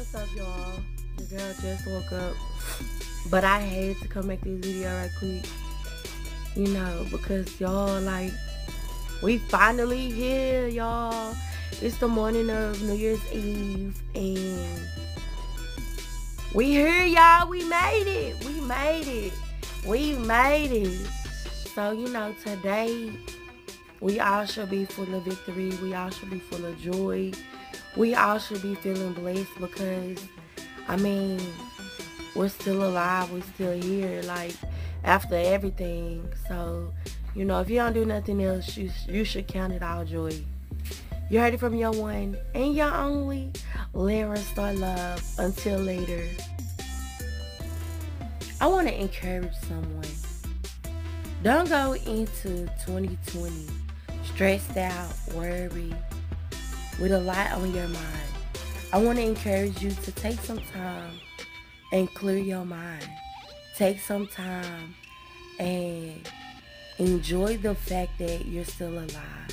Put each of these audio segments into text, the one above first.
What's up, y'all? The girl just woke up, but I had to come make this video right quick. You know, because y'all like, we finally here, y'all. It's the morning of New Year's Eve, and we here, y'all. We made it. We made it. We made it. So, you know, today we all should be full of victory. We all should be full of joy. We all should be feeling blessed because, I mean, we're still alive. We're still here. Like, after everything. So, you know, if you don't do nothing else, you, you should count it all joy. You heard it from your one and your only, Lynn Restore Love. Until later. I want to encourage someone. Don't go into 2020 stressed out, worried, with a lot on your mind. I want to encourage you to take some time and clear your mind. Take some time and enjoy the fact that you're still alive.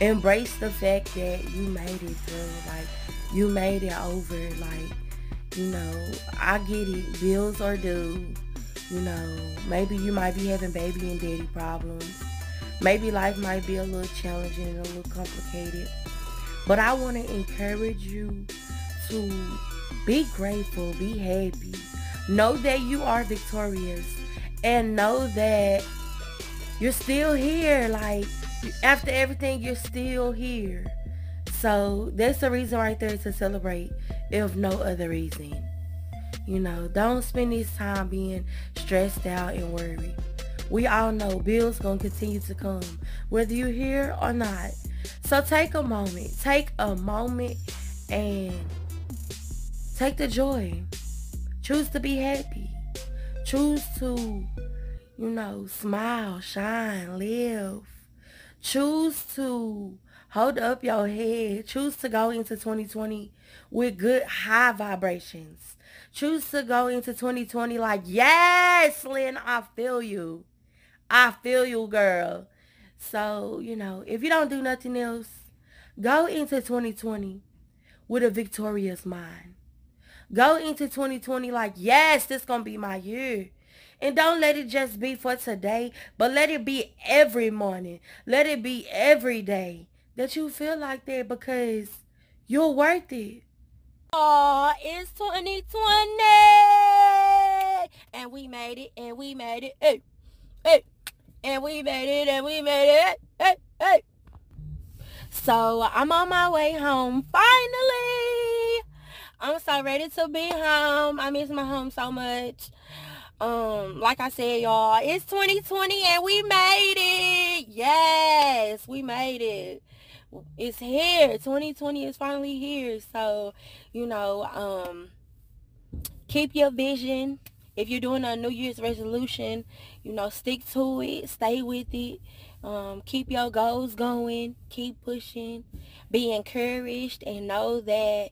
Embrace the fact that you made it through. Like, you made it over. Like, you know, I get it. Bills are due. You know, maybe you might be having baby and daddy problems Maybe life might be a little challenging a little complicated. But I want to encourage you to be grateful, be happy. Know that you are victorious and know that you're still here. Like after everything, you're still here. So that's the reason right there to celebrate, if no other reason. You know, don't spend this time being stressed out and worried. We all know bills gonna continue to come, whether you're here or not. So take a moment, take a moment and take the joy. Choose to be happy. Choose to, you know, smile, shine, live. Choose to hold up your head. Choose to go into 2020 with good high vibrations. Choose to go into 2020 like, yes, Lynn, I feel you. I feel you, girl. So, you know, if you don't do nothing else, go into 2020 with a victorious mind. Go into 2020 like, yes, this going to be my year. And don't let it just be for today, but let it be every morning. Let it be every day that you feel like that because you're worth it. Oh, it's 2020 and we made it and we made it. Hey, hey and we made it and we made it. Hey, hey. So I'm on my way home finally. I'm so ready to be home. I miss my home so much. Um, like I said, y'all, it's 2020 and we made it. Yes, we made it. It's here. 2020 is finally here. So, you know, um, keep your vision if you're doing a New Year's resolution, you know, stick to it, stay with it, um, keep your goals going, keep pushing, be encouraged, and know that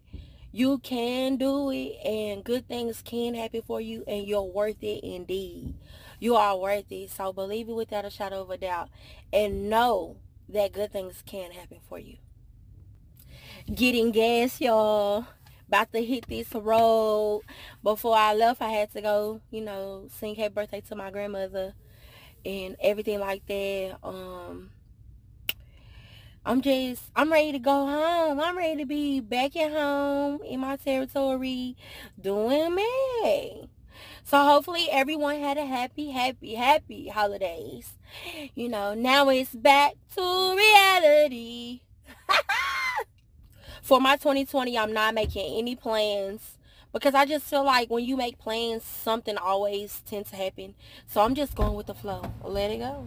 you can do it and good things can happen for you and you're worth it indeed. You are worth it. So believe it without a shadow of a doubt and know that good things can happen for you. Getting gas, y'all about to hit this road. Before I left, I had to go, you know, sing happy birthday to my grandmother and everything like that. Um, I'm just, I'm ready to go home. I'm ready to be back at home in my territory doing me. So hopefully everyone had a happy, happy, happy holidays. You know, now it's back to reality. for my 2020, I'm not making any plans because I just feel like when you make plans, something always tends to happen. So I'm just going with the flow. Let it go.